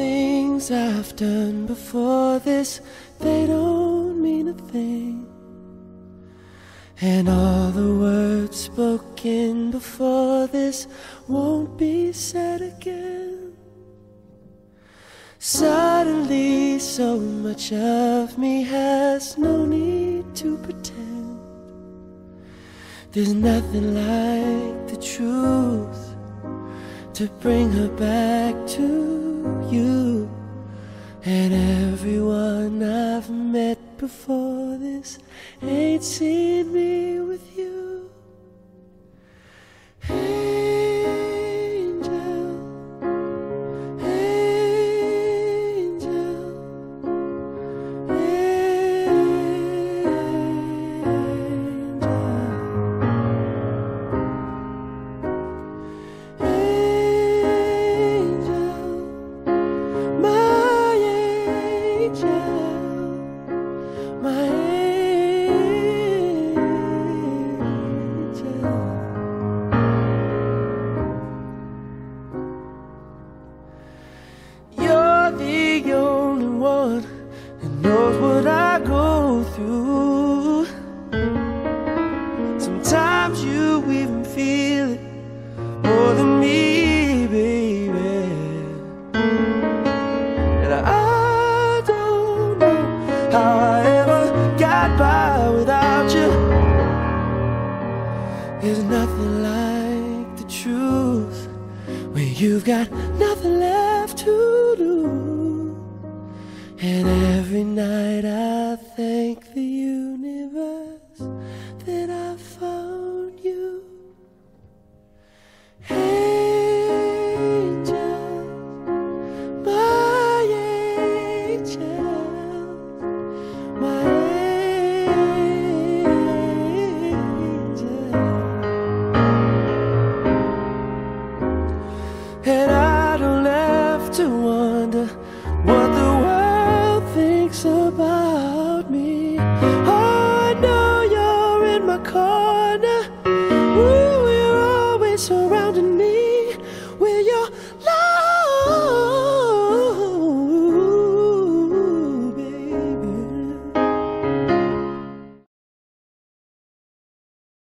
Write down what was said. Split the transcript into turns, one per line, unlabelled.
things I've done before this, they don't mean a thing. And all the words spoken before this won't be said again. Suddenly, so much of me has no need to pretend. There's nothing like the truth to bring her back to you. And everyone I've met before this ain't seen me with you. 真 There's nothing like the truth when you've got nothing left to do. And every night I thank the you. And I don't have to wonder what the world thinks about